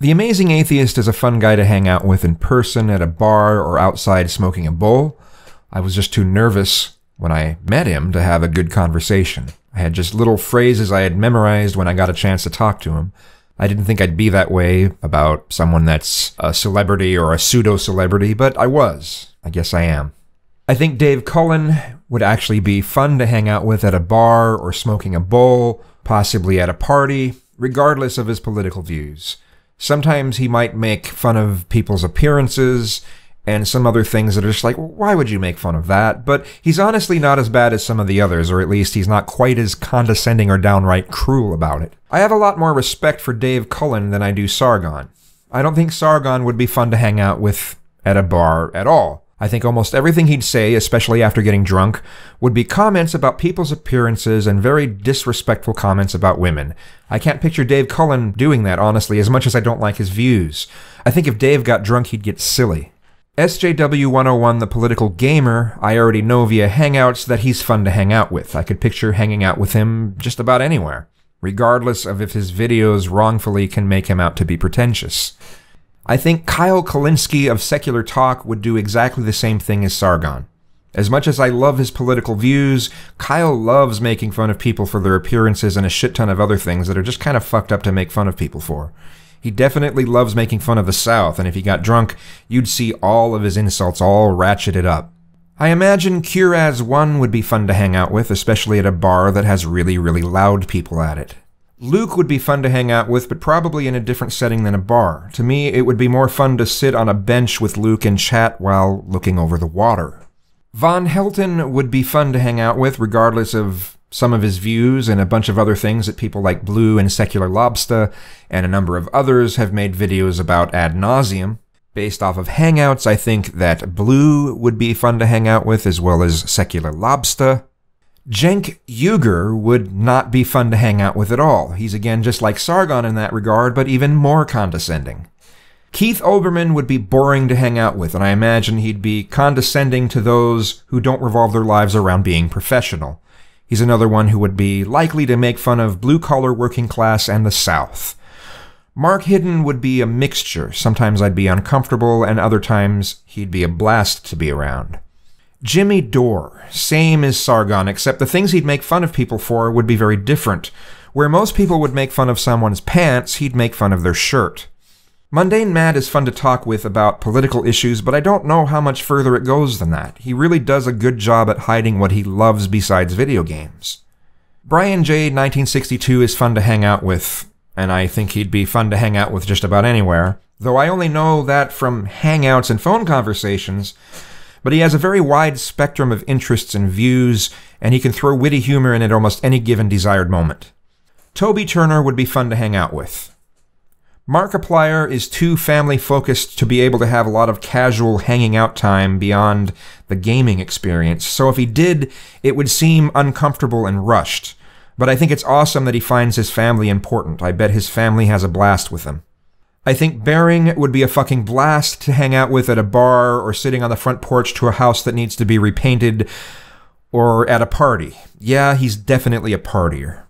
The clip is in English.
The Amazing Atheist is a fun guy to hang out with in person at a bar or outside smoking a bowl. I was just too nervous when I met him to have a good conversation. I had just little phrases I had memorized when I got a chance to talk to him. I didn't think I'd be that way about someone that's a celebrity or a pseudo celebrity, but I was. I guess I am. I think Dave Cullen would actually be fun to hang out with at a bar or smoking a bowl, possibly at a party, regardless of his political views. Sometimes he might make fun of people's appearances and some other things that are just like, why would you make fun of that? But he's honestly not as bad as some of the others, or at least he's not quite as condescending or downright cruel about it. I have a lot more respect for Dave Cullen than I do Sargon. I don't think Sargon would be fun to hang out with at a bar at all. I think almost everything he'd say, especially after getting drunk, would be comments about people's appearances and very disrespectful comments about women. I can't picture Dave Cullen doing that, honestly, as much as I don't like his views. I think if Dave got drunk, he'd get silly. SJW 101, the political gamer, I already know via Hangouts that he's fun to hang out with. I could picture hanging out with him just about anywhere, regardless of if his videos wrongfully can make him out to be pretentious. I think Kyle Kulinski of Secular Talk would do exactly the same thing as Sargon. As much as I love his political views, Kyle loves making fun of people for their appearances and a shit ton of other things that are just kind of fucked up to make fun of people for. He definitely loves making fun of the South, and if he got drunk, you'd see all of his insults all ratcheted up. I imagine Curas 1 would be fun to hang out with, especially at a bar that has really, really loud people at it. Luke would be fun to hang out with, but probably in a different setting than a bar. To me, it would be more fun to sit on a bench with Luke and chat while looking over the water. Von Helton would be fun to hang out with, regardless of some of his views and a bunch of other things that people like Blue and Secular Lobster and a number of others have made videos about ad nauseum. Based off of Hangouts, I think that Blue would be fun to hang out with as well as Secular Lobster. Cenk Uygur would not be fun to hang out with at all. He's again just like Sargon in that regard, but even more condescending. Keith Olbermann would be boring to hang out with, and I imagine he'd be condescending to those who don't revolve their lives around being professional. He's another one who would be likely to make fun of blue collar working class and the South. Mark Hidden would be a mixture. Sometimes I'd be uncomfortable, and other times he'd be a blast to be around. Jimmy Dore, same as Sargon, except the things he'd make fun of people for would be very different. Where most people would make fun of someone's pants, he'd make fun of their shirt. Mundane Matt is fun to talk with about political issues, but I don't know how much further it goes than that. He really does a good job at hiding what he loves besides video games. Brian J. 1962 is fun to hang out with, and I think he'd be fun to hang out with just about anywhere, though I only know that from hangouts and phone conversations, but he has a very wide spectrum of interests and views, and he can throw witty humor in at almost any given desired moment. Toby Turner would be fun to hang out with. Markiplier is too family focused to be able to have a lot of casual hanging out time beyond the gaming experience. So if he did, it would seem uncomfortable and rushed. But I think it's awesome that he finds his family important. I bet his family has a blast with him. I think Bearing would be a fucking blast to hang out with at a bar or sitting on the front porch to a house that needs to be repainted or at a party. Yeah, he's definitely a partier.